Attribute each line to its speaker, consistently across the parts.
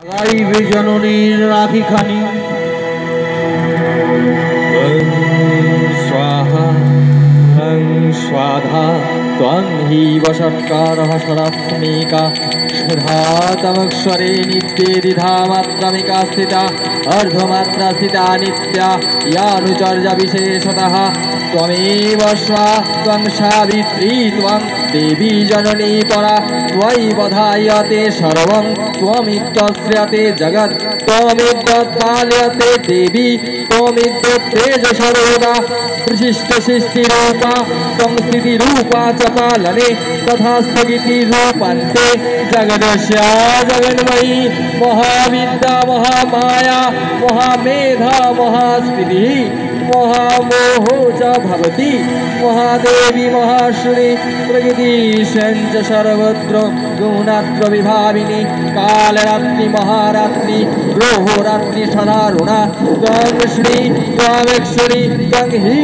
Speaker 1: গাইবে জননীর রাখিখানি ওং স্বাহা ওং স্বাধা ত্বং হি বসৎকারः সরাত্মিকা সুধাতমস্বরে নিত্যে দ্বিধামাত্রামিকা স্থিতা অর্ধমাত্রা স্থিতা নিত্যা ইয়ানুচর্যা বিশেষতः त्वमेव स्वा त्वं सावित्री त्वं দেবী জননী পরা ত্বয়ি বধায়তে সর্বং ত্বমিত্যশ্রিয়তে জগৎ ত্বমিদ্যৎপালয়তে দেবী ত্বমিদ্যতেজ সর্বদা বিশিষ্ট সৃষ্টি রূপা সৃষ্টিরূপা সংস্থিতিরূপা চ পালনে তথা স্থগিতি রূপান্তে জগদস্যা জগন্ময়ী, মহাবিদ্যা, মহামায়া, মহামেধা মহাস্মৃতি महामोहो च भवति महादेवी महाश्री प्रकृतिशं च सर्वत्र गुणात्र विभाविनी कालरात्रि महारात्रि ग्रहोरात्रि सदारुणा त्वं श्री त्वमेश्वरी त्वं हि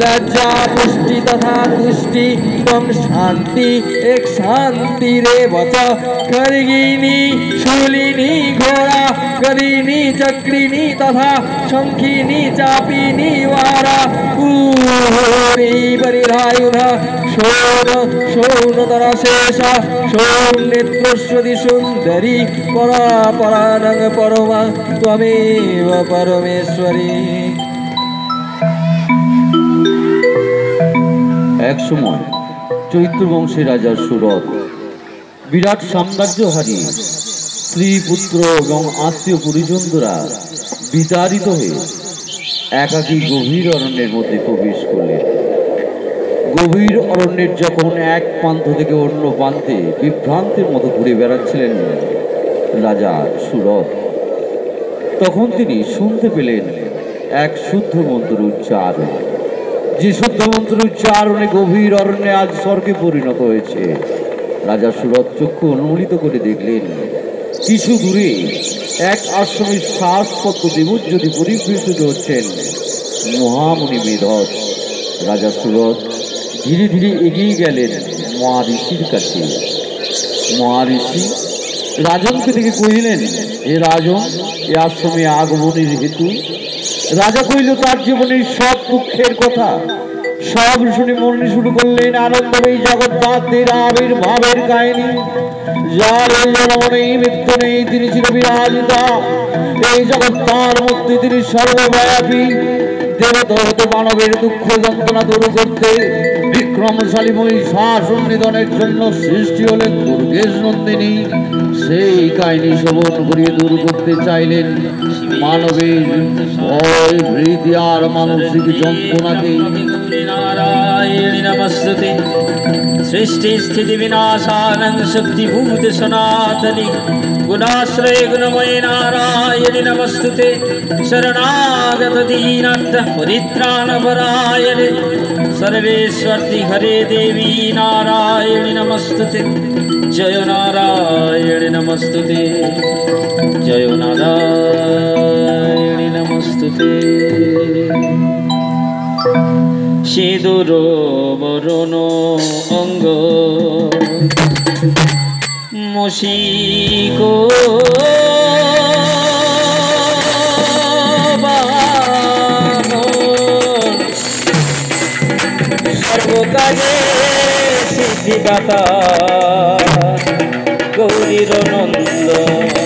Speaker 1: লজ্জা, পুষ্টি তথা তুষ্টি তম শান্তি, এক শান্তি রে বচ। খর্গিনী শূলিনী ঘোড়া, গদিনী চক্রিনী তথা শঙ্খিনী, চাপিনী ওয়ারা। পরিধায়ুধ শৌন, শৌনতর শেষ সৌনেত্রস্বতি সুন্দরী পরা পরাণং পরমা, ত্বমেব পরমেশ্বরী।
Speaker 2: এক সময় চৈত্র বংশের রাজা সুরত বিরাট সাম্রাজ্য হারিয়ে স্ত্রী, পুত্র এবং আত্মীয় পরিজনরা বিতাড়িত হয়ে একাকী গভীর অরণ্যের মধ্যে প্রবেশ করলেন। গভীর অরণ্যের যখন এক প্রান্ত থেকে অন্য প্রান্তে বিভ্রান্তের মতো ঘুরে বেড়াচ্ছিলেন রাজা সুরত তখন তিনি শুনতে পেলেন এক শুদ্ধ মন্ত্র উচ্চারণ। যে শুদ্ধ মন্ত্র উচ্চারণে গভীর অরণ্যে আজ স্বর্গে পরিণত হয়েছে। রাজা সুরত চক্ষু অনুমোদিত করে দেখলেন কিছু দূরে এক আশ্রমের শ্বাসপত্র যদি পরিবেশিত হচ্ছেন, মহামণি মেধস। রাজা সুরত ধীরে ধীরে এগিয়ে গেলেন মহাঋষির কাছে। মহাঋষি রাজনকে থেকে কহিলেন এ রাজন, এ আশ্রমে আগমনের হেতু রাজা কইল তার জীবনের সব দুঃখের কথা, সব শুনে মনে শুরু করলেন আনন্দময়ী জগৎদাতের আবির্ভাবের কাহিনী। যার জন্ম নেই মৃত্যু নেই, তিনি ছিল বিরাজিতা। এই জগৎ তার মধ্যে তিনি সর্বব্যাপী। দেবতা হতে মানবের দুঃখ যন্ত্রণা দূর করতে বিক্রমশালী শাসন নিধনের জন্য সৃষ্টি হলেন দুর্গেশ নন্দিনী। সেই কাহিনী শোভন করিয়ে দূর করতে চাইলেন মানবের ভয় আর মানসিক যন্ত্রণাকে।
Speaker 3: নারায়ণ दृष्टिस्थितिविनाशानन्दशुद्धिभूतसनातनि गुणाश्रय गुणमय नारायणि नमस्तु ते शरणागपदीनान्तः परित्राणपरायणे। सर्वेश्वरति हरे देवी नारायणि नमस्तु ते जय नारायणि नमस्तु ते जय नारायणि नमस्तु ते সিঁদুর বরণ অঙ্গ। মশিক সর্বকাজে সিদ্ধিদাতা গৌরীর নন্দ।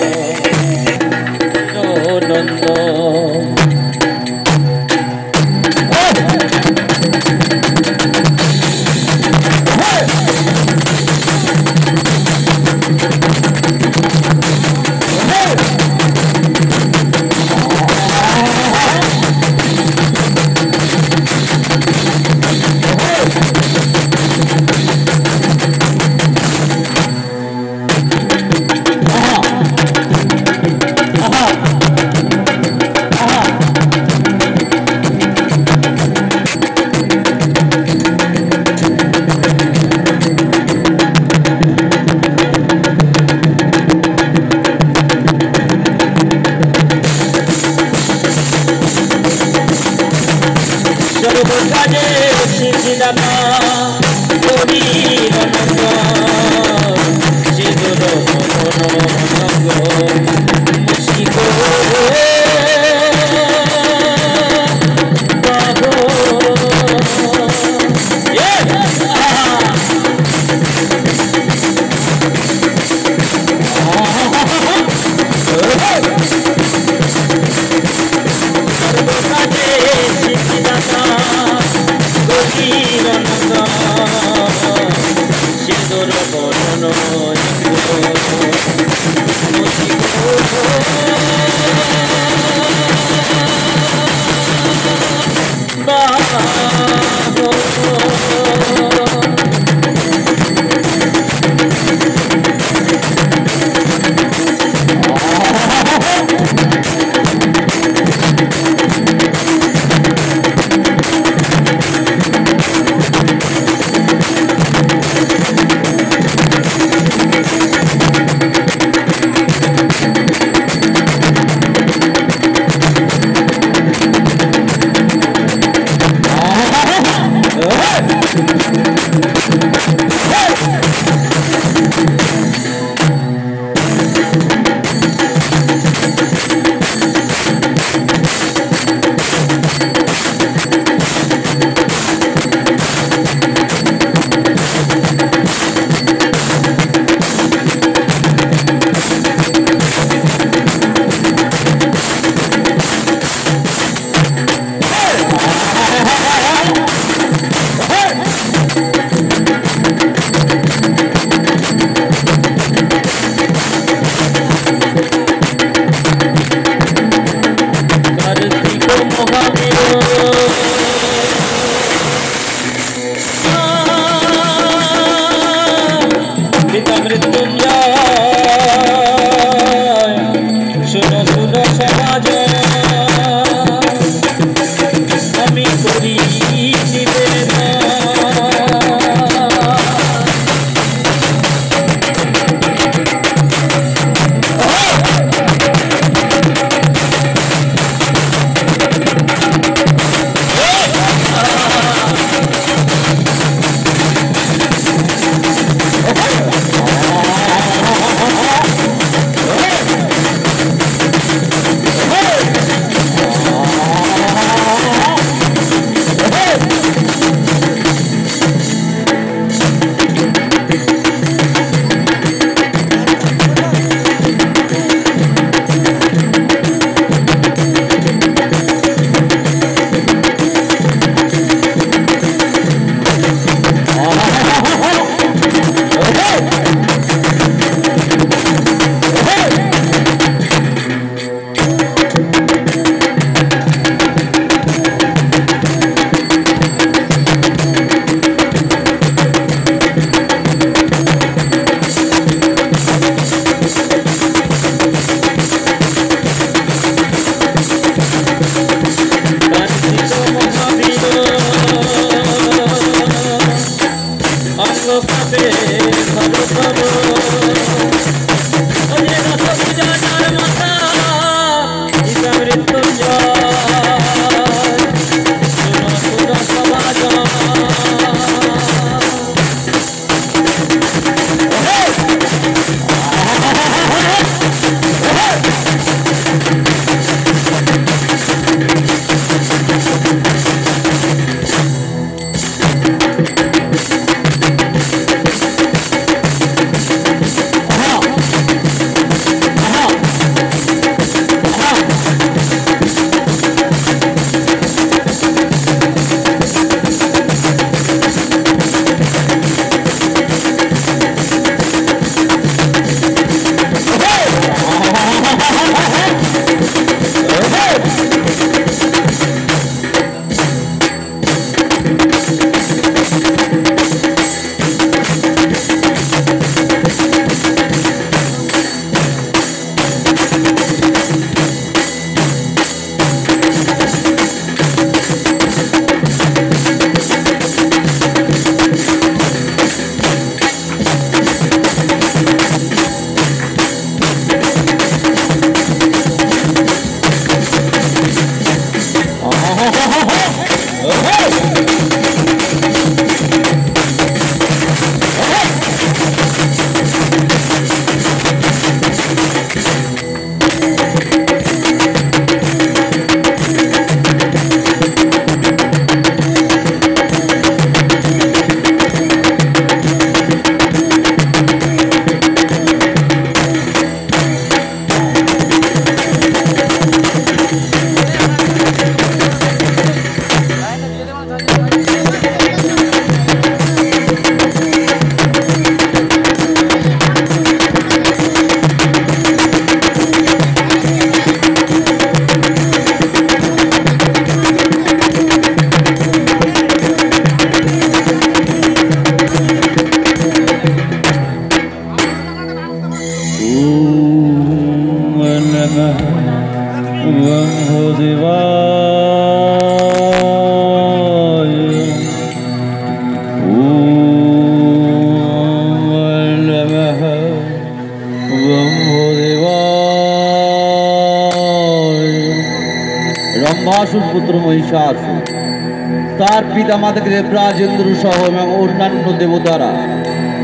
Speaker 2: তার পিতা মাতাকে দেবরাজেন্দ্র সহ এবং অন্যান্য দেবতারা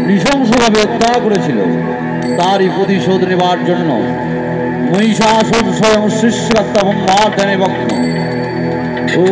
Speaker 2: নৃশংসভাবে হত্যা করেছিল, তারই প্রতিশোধ নেবার জন্য মহিষাসুর স্বয়ং ব্রহ্মার ধ্যানে ভক্ত। ও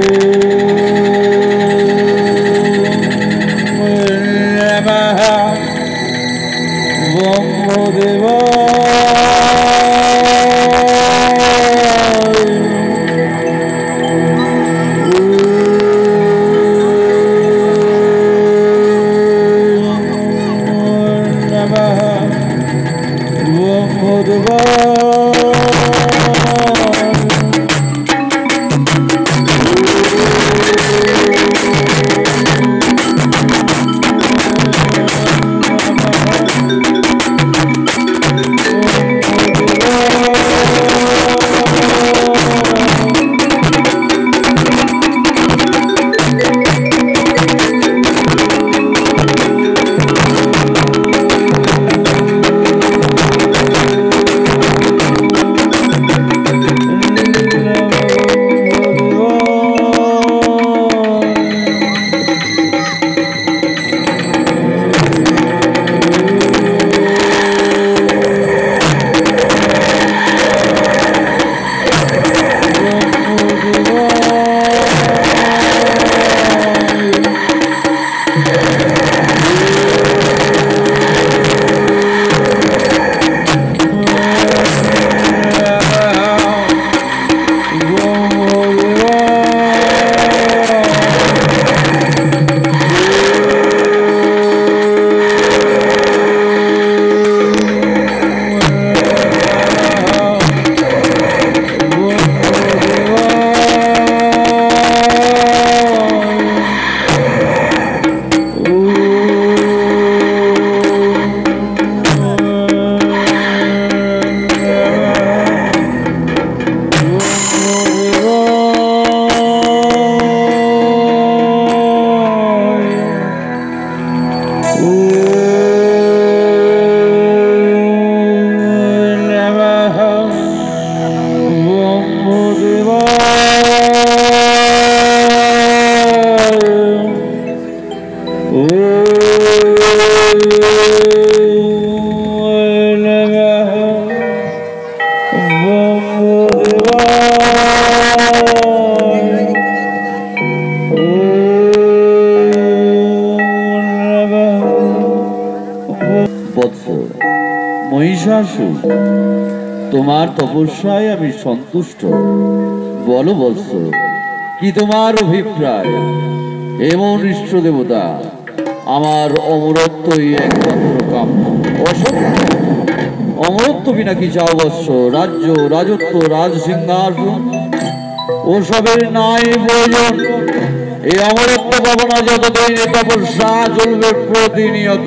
Speaker 2: মহিষাসুর, তোমার তপস্যায় আমি সন্তুষ্ট। বলো বৎস, কি তোমার অভিপ্রায়? এমন ইষ্ট দেবতা, আমার অমরত্বই একমাত্র কাম্য। অমরত্ব বিনা কি চাও বৎস? রাজ্য, রাজত্ব, রাজ সিংহাসন? ওসবের নাই প্রয়োজন, এই অমরত্ব ভাবনা যতদিন তপস্যা চলবে প্রতিনিয়ত।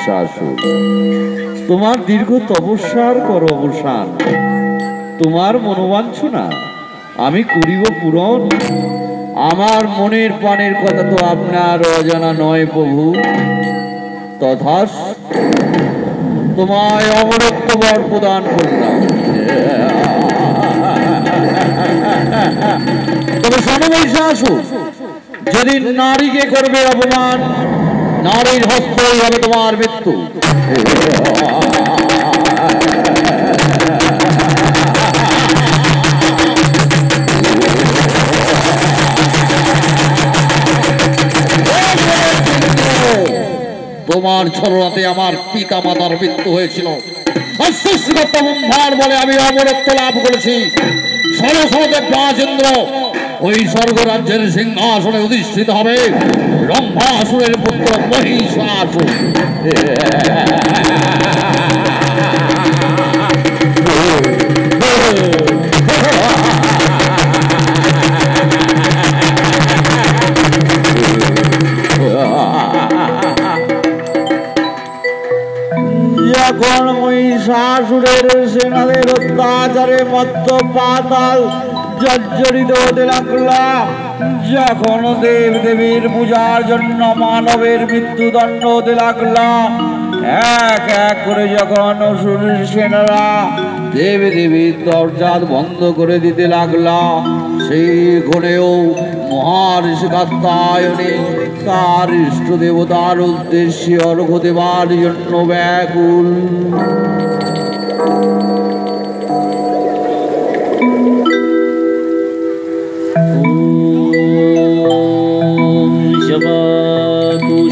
Speaker 2: মহিষাসুর তোমার দীর্ঘ তপস্যার কর অবসান তোমার মনোবাঞ্ছনা আমি করিব পূরণ। আমার মনের প্রাণের কথা তো আপনার অজানা নয় প্রভু। তথা তোমায় অমরত্ব বর প্রদান করলাম। তবে সনবৈশা আসুক। যেদিন নারীকে করবে অপমান নারীর হস্তই হবে তোমার মৃত্যু।
Speaker 4: তোমার ছলনাতে আমার পিতা মাতার মৃত্যু হয়েছিল। ব্রহ্মার বলে আমি অমরত্ব লাভ করেছি। সরসদেব রাজেন্দ্র ওই স্বর্গরাজ্যের সিংহাসনে অধিষ্ঠিত হবে রম্ভাসুরের পুত্র মহিষাসুর।
Speaker 2: যখন অত্যাচারে মত্ত পাতাল জর্জরিত হতে লাগলাম যখন দেব দেবীর পূজার জন্য মানবের মৃত্যুদণ্ড হতে লাগলাম এক এক করে যখন অসুরের সেনারা দেব দেবীর দরজা বন্ধ করে দিতে লাগলাম সেই ঘরেও মহারিষি কাত্তায়নে তার ইষ্ট দেবতার উদ্দেশ্যে অর্ঘ দেবার জন্য ব্যাকুল।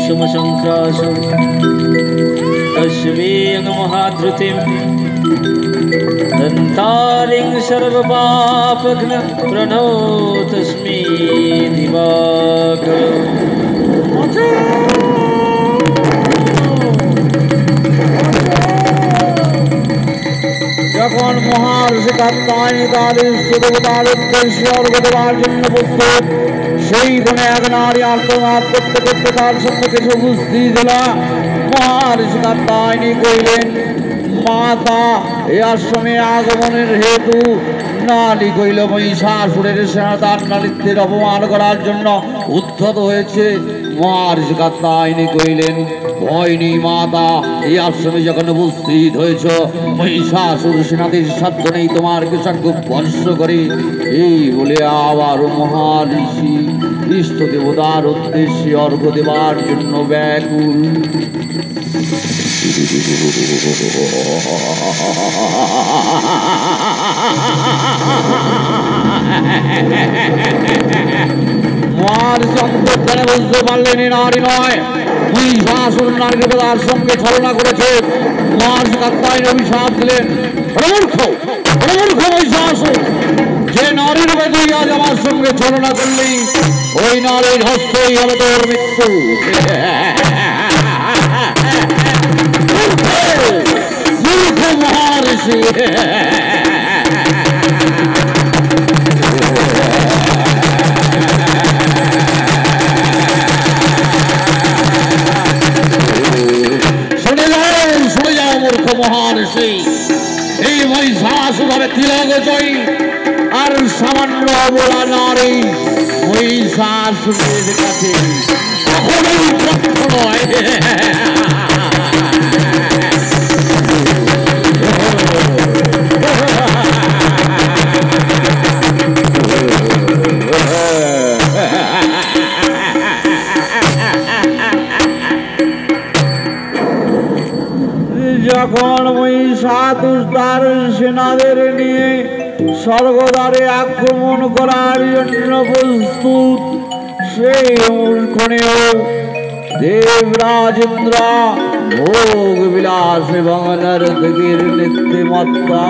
Speaker 3: कुसुमशङ्क्राश अश्वेयङ्महाधृतिं दन्तारिं सर्वपापघ्न प्रणोतस्मि दिवाकर
Speaker 2: যখন মহারিষি কাত্তায়নে তার ইষ্ট দেবতার উদ্দেশ্যে অর্ঘ দেবার জন্য প্রস্তুত সেই গুণে এক নারী আত্মনাথ করতে করতে তার সম্মুখে এসে উপস্থিত হলো মহারিষি কাত্তায়নী কইলেন মাতা এই আশ্রমে আগমনের হেতু নালী কইল মহিষাসুরের সেনা তার নারীত্বের অপমান করার জন্য উদ্ধত হয়েছে মহারিষি কাত্তায়নী কইলেন ভয় নেই মাতা এই আশ্রমে যখন উপস্থিত হয়েছ মহিষাসুর সেনাদের সাধ্য নেই তোমার কিষাণকে বর্ষ করে এই বলে আবার মহারিষি ইষ্ট দেবতার উদ্দেশ্যে অর্ঘ দেবার জন্য ব্যাকুল। তার সঙ্গে ছলনা করেছে। মহারিষি কাত্তায়ন অভিশাপ দিলেন। প্রমূর্খ প্রমূর্খ মহিষাসুর যে নারীর বেদী আজ আমার সঙ্গে ছলনা করলি, ওই নারীর হস্তই হবে তোর মৃত্যু। মহারিষি। শুনে যাও এই মহিষাসুর হবে তিলক জয়ী। আর সামান্য অবলা নারী মহিষাসুরের কাছে। কখনোই প্রাপ্য নয়। তার সেনাদের নিয়ে স্বর্গদ্বারে আক্রমণ করার জন্য প্রস্তুত। সেই ক্ষণেও দেবরাজেন্দ্র ভোগ বিলাস এবং নরকের নিত্যমত্তা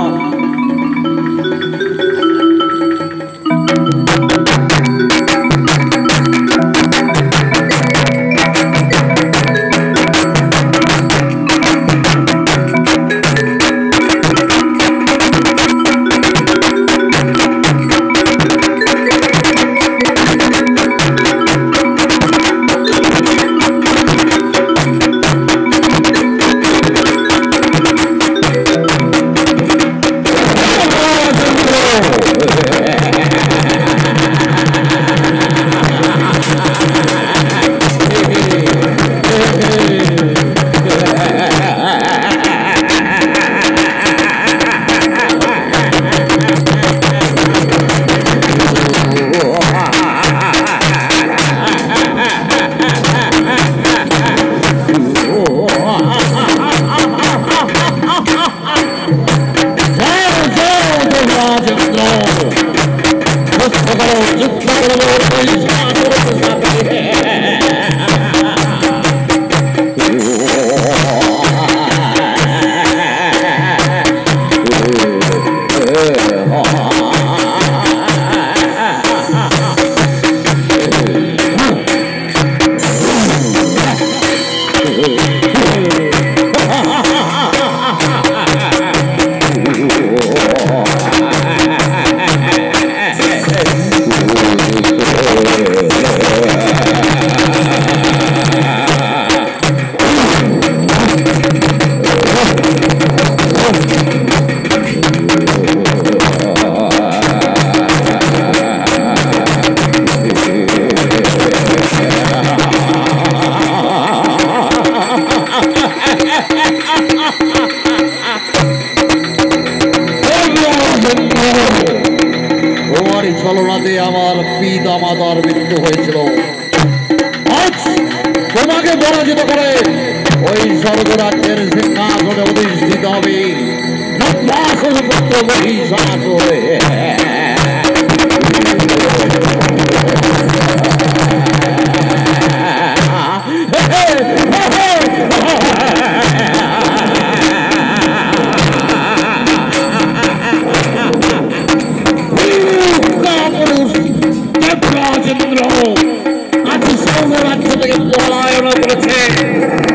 Speaker 4: আজ স্বর্গরাজ্য থেকে পলায়ন করেছে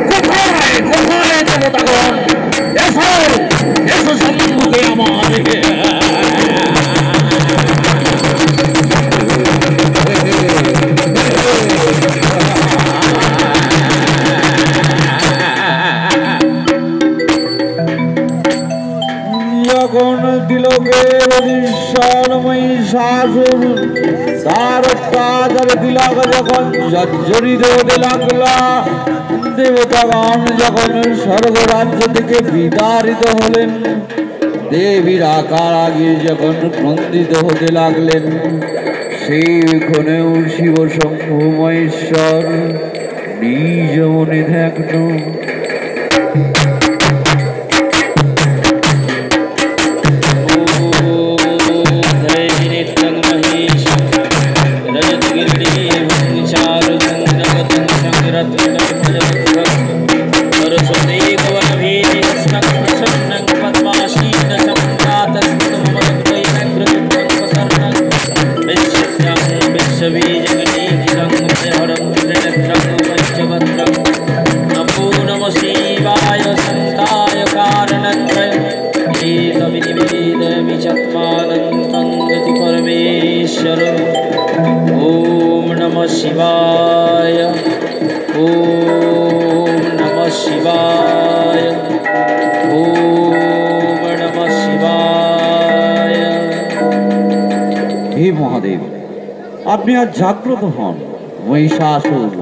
Speaker 4: কোথায় কোথায় দেবতাগণ এসো এসো সম্মুখে আমার
Speaker 2: শাশুর তার অত্যাচার দিলাম যখন জর্জরিত হতে লাগলা দেবতাগণ যখন স্বর্গরাজ্য থেকে বিতাড়িত হলেন, দেবীর আকার আগে যখন ক্রন্দিত হতে লাগলেন সেইখানেও শিব শম্ভু মহেশ্বর নিজ মনে থাকল
Speaker 3: एतविनिवेदयामि चत्मानन्तं गति परमेश्वर ॐ नमः शिवाय ॐ नमः शिवाय ॐ नमः शिवाय
Speaker 2: হে মহাদেব আপনি আজ জাগ্রত হন মহিষাসুর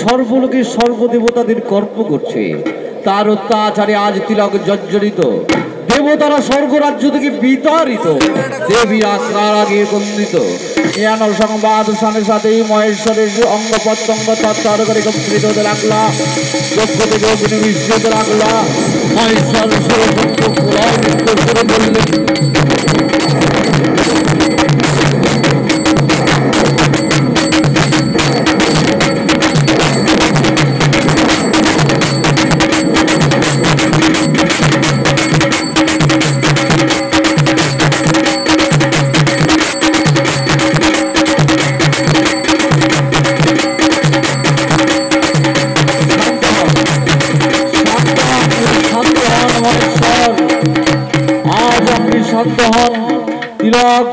Speaker 2: সর্বলোকে সর্বদেবতাদের কর্প করছে তার অত্যাচারে আজ তিলক জর্জরিত দেবতারা স্বর্গরাজ্য থেকে বিতাড়িত। দেবী আত্মার আগে কন্দিত জ্ঞান সংবাদ, সাথে সাথেই মহেশ্বরের অঙ্গ প্রত্যঙ্গ তত্তর করে কম্পিত হতে লাগলা। যজ্ঞ থেকে অগ্নি বিশ্বিত লাগলা। মহেশ্বর বললেন তিলক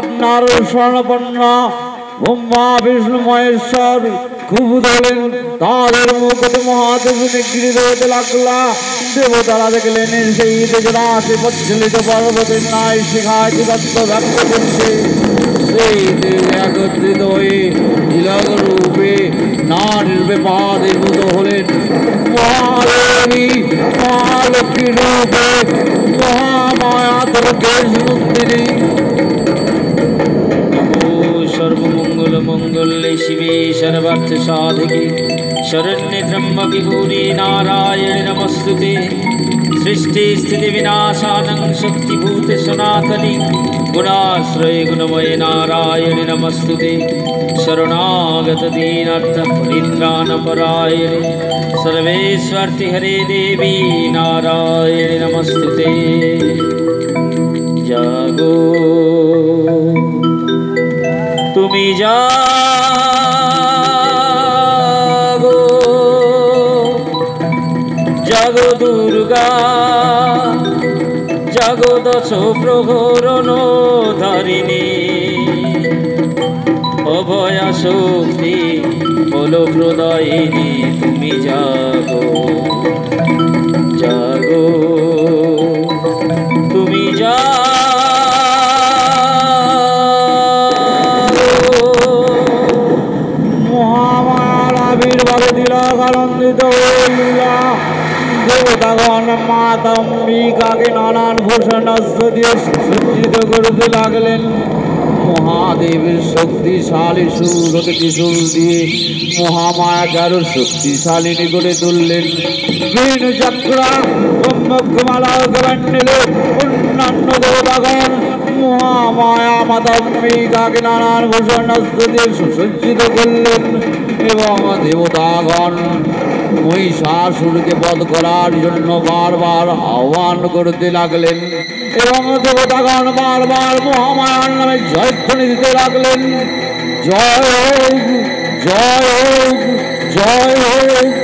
Speaker 2: আপনার স্বর্ণপন্ন ব্রহ্মা, বিষ্ণু, মহেশ্বর, খুব ধরেন তাদের মুখতে মহাদেব নিগৃহীত হতে লাগলা। দেবতারা দেখলেন সেই সে প্রচলিত পর্বতের নাই শিখায় দিগন্ত ব্যক্ত করছে সেই দেব একত্রিত হয়ে রূপে ব্যাপারে ভূত হলেন। মহাদেবী तेरी कहाँ लक्की रूप है
Speaker 3: कहाँ माया सर्वेश रूप तेरी सर्वमंगल मंगल शिवे सर्वर्थ साधके शरण्य ब्रह्म विभूरी नारायण नमस्ते सृष्टि, स्थिति विनाशान शक्ति, भूत, सनातनि। गुणाश्रय, गुणमय, नारायणि नमस्तु ते परायण। सर्वेश्वर्ति हरे देवी, नारायण नमस्ते जागो। तुम्हें जा दुर्गा। দশ প্রহরণ ধারিণী অভয়া শক্তি বল প্রদায়িনী, তুমি জাগো। জাগো, তুমি যাগো
Speaker 2: মহামায়ার আবির্ভাবে তিলক আনন্দিত হইলা দেবতাগণ মাতা অম্বিকাকে নানান ভূষণ দিয়ে সজ্জিত করতে লাগলেন, মহাদেবের শক্তিশালী সুরত ত্রিশূল দিয়ে মহামায়াকে আরও শক্তিশালিনী করে তুললেন বেণু চক্রা ব্রহ্মকুমালা অন্যান্য দেবতাগণ মহামায়া মাতা অম্বিকাকে নানান ভূষণ দিয়ে সুসজ্জিত করলেন এবং দেবতাগণ মহিষাসুরকে বধ করার জন্য বারবার আহ্বান করতে লাগলেন এবং দেবতাগণ বারবার মহামায়ার নামে জয়ধ্বনি দিতে লাগলেন। জয় জয় জয় হোক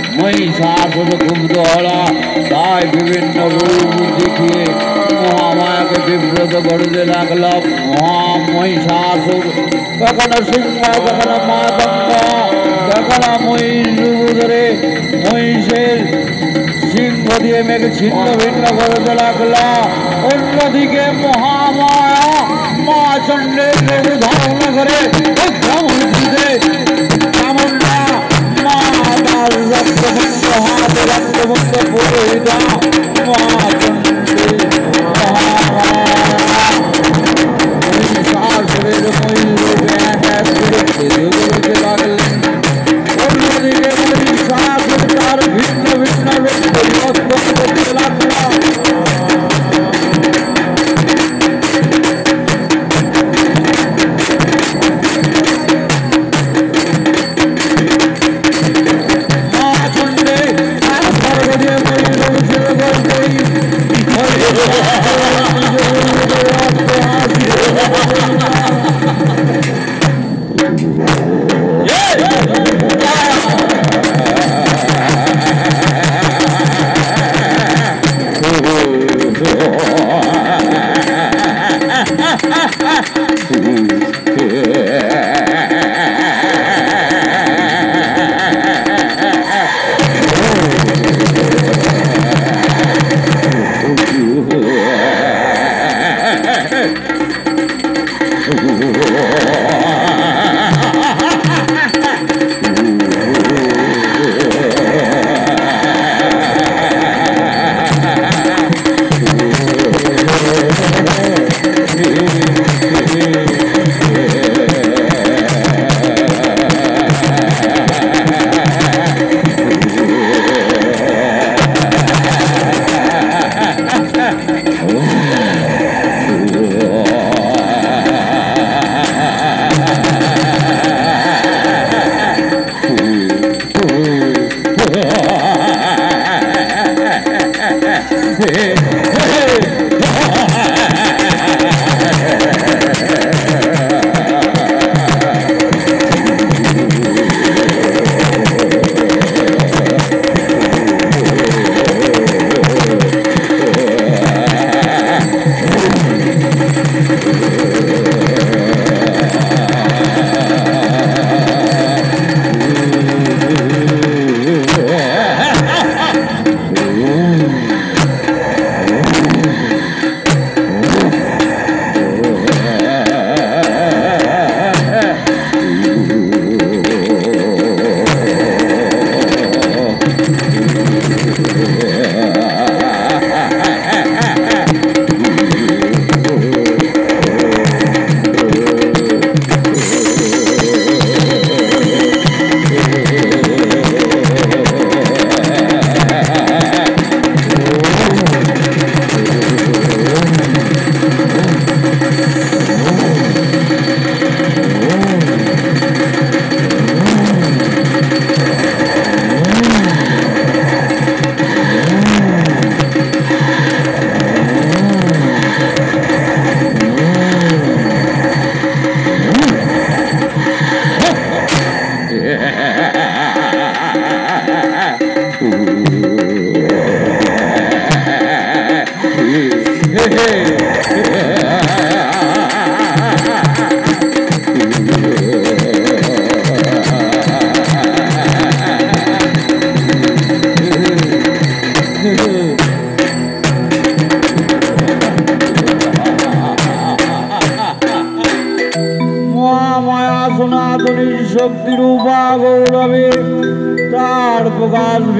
Speaker 2: মহিষাসুর ক্ষুব্ধ হলা তাই বিভিন্ন রূপ দেখিয়ে মহামায়াকে বিব্রত করতে লাগল মহা মহিষাসুর কখনো সিংহ কখনো মাতঙ্গ কখনো মহিষ রূপ ধরে মহিষের সিংহ দিয়ে মেঘ ছিন্ন ভিন্ন করতে লাগল অন্যদিকে মহামায়া মা চণ্ডের রূপ ধারণ করে महापुरंग मुख पूजा महापुरंग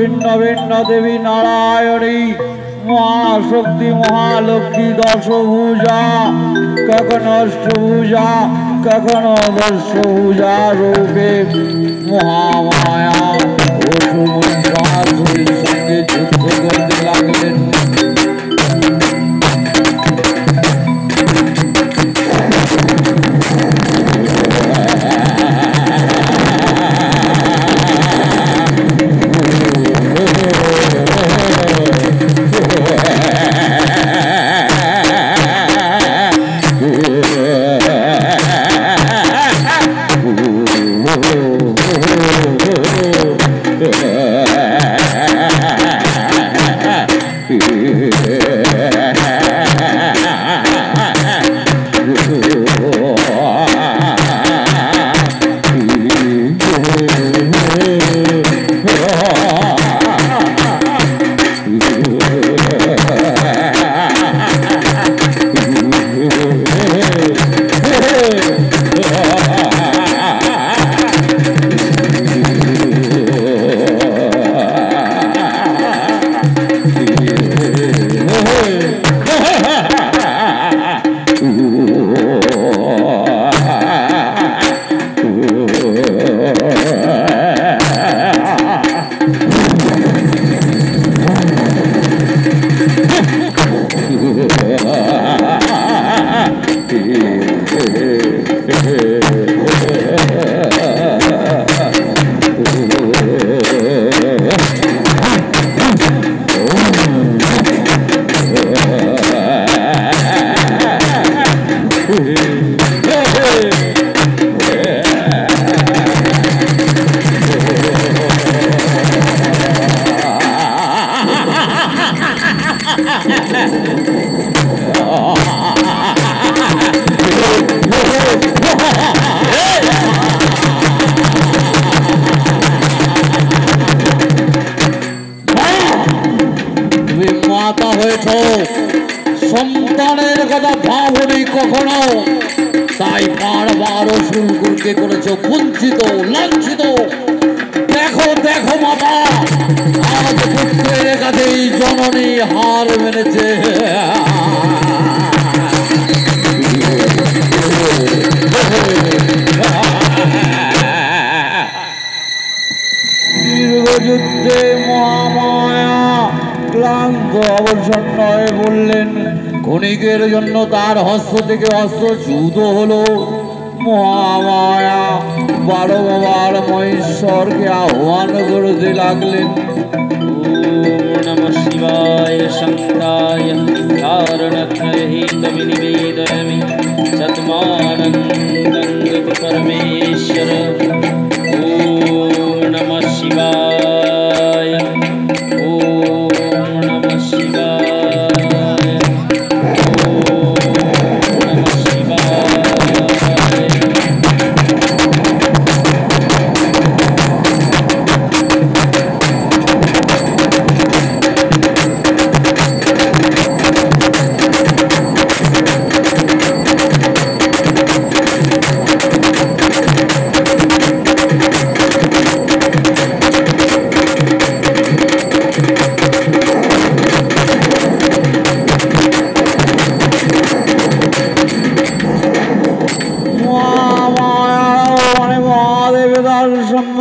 Speaker 2: ভিন্ন ভিন্ন দেবী নারায়ণী মহাশক্তি মহালক্ষ্মী দশভূজা কখনো অষ্টভূজা কখনো দশভূজা রূপে মহামায়া। মাতা আজ পুত্রের কাছেই জননী হার মেনেছে। দীর্ঘযুদ্ধে মহামায়া ক্লান্ত অবসন্ন হয়ে বললেন ক্ষণিকের জন্য তার হস্ত থেকে অস্ত্র চ্যুত হলো। মহামায়া বারবার মহেশ্বরকে আহ্বান করতে লাগলেন
Speaker 3: ॐ नमः शिवाय शङ्काय कारणत्रयहितविनिवेदयामि सत्मानन्दं गति परमेश्वर ॐ नमः शिवाय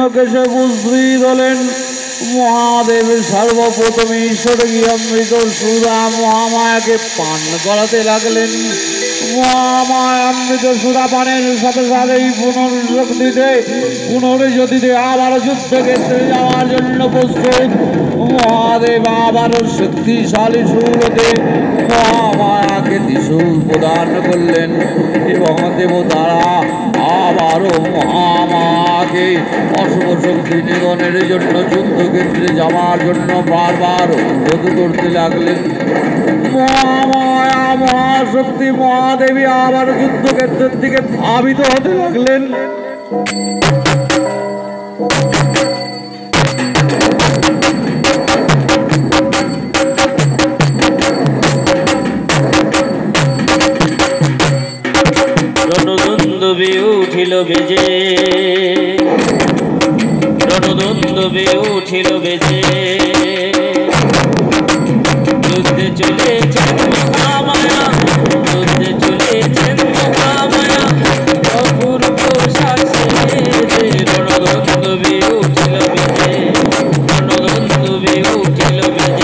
Speaker 2: সম্মুখে সে উপস্থিত হলেন মহাদেব সর্বপ্রথম ঈশ্বর অমৃত সুধা মহামায়াকে পান করাতে লাগলেন। মহামায়া অমৃত সুধা পানের সাথে সাথেই পুনর্শক্তিতে পুনর্জ্যোতিতে আবার যুদ্ধক্ষেত্রে যাওয়ার জন্য প্রস্তুত। মহাদেব আবার শক্তিশালী সুরতে মহামায়াকে ত্রিশূল প্রদান করলেন এবং দেবতারা আবারও মহামাকে অশুভ শক্তি নিধনের জন্য, যুদ্ধক্ষেত্রে যাওয়ার জন্য বারবার অনুরোধ করতে লাগলেন। মহামায়া, মহাশক্তি, মহাদেবী আবার যুদ্ধক্ষেত্রের দিকে ধাবিত হতে লাগলেন।
Speaker 3: বেজে। রণদন্দবে উঠিল বেজে। যুদ্ধে চলে মহামায়া যুদ্ধে অপূর্ব উঠিল বেজে রণদন্দবে উঠিল বেজে।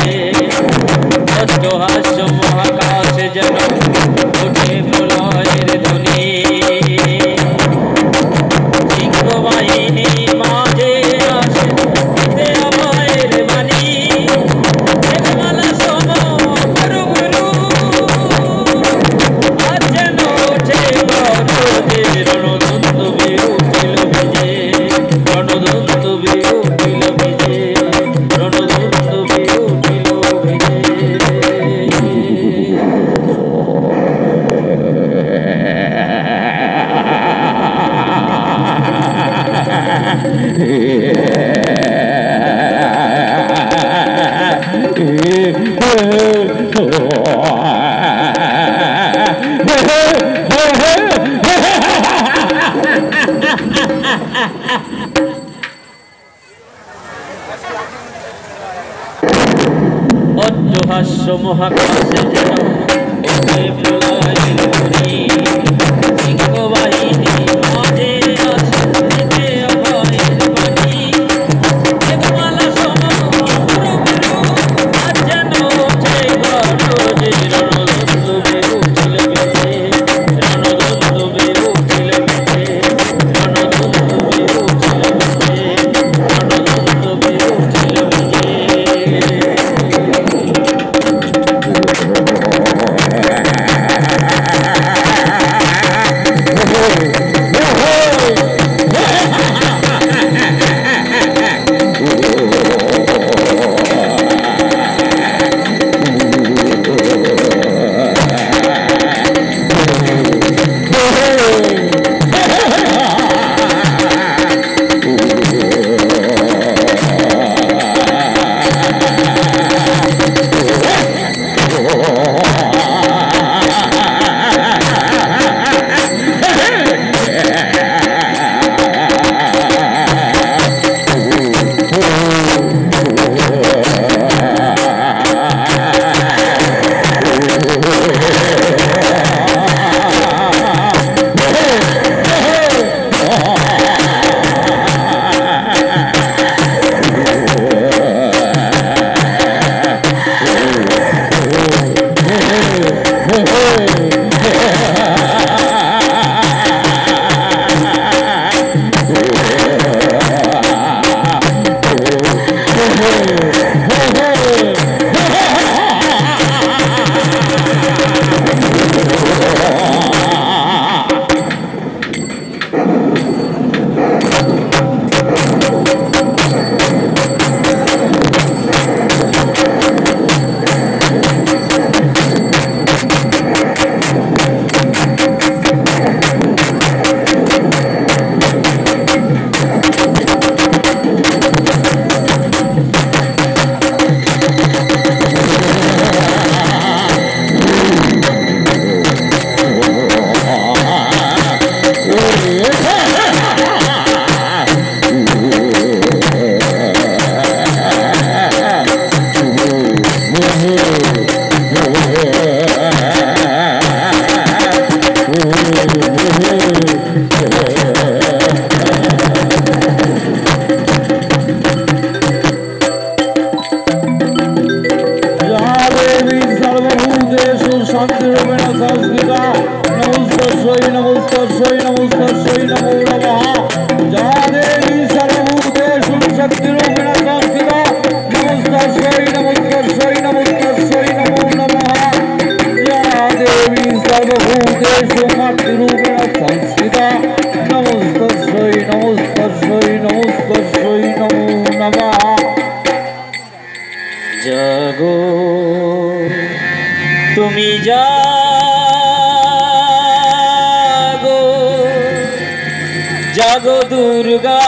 Speaker 3: জাগো দুর্গা,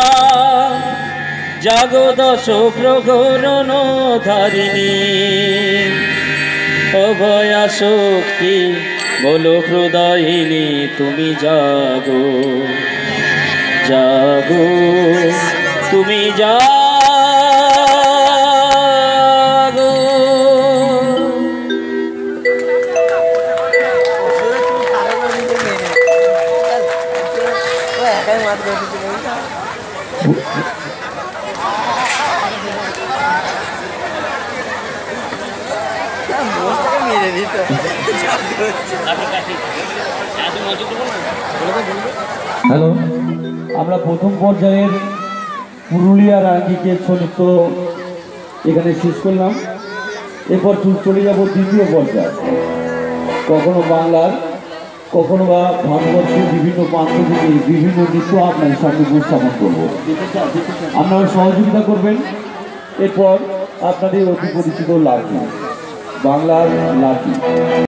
Speaker 3: জাগো দশ প্রগরণ ধারিণী অভয়া শক্তি, বলো প্রদায়িনী, তুমি জাগো। জাগো, তুমি জাগো।
Speaker 2: হ্যালো, আমরা প্রথম পর্যায়ের পুরুলিয়ার আঙ্গিকে নৃত্য এখানে শেষ করলাম। এরপর চলে যাব দ্বিতীয় পর্যায়ে। কখনো বাংলার, কখনো বা ভারতবর্ষের বিভিন্ন প্রান্ত থেকে বিভিন্ন নৃত্য আপনার সামনে উপস্থাপন করব। আপনারা সহযোগিতা করবেন। এরপর আপনাদের অতি পরিচিত লাঠি, বাংলার লাঠি।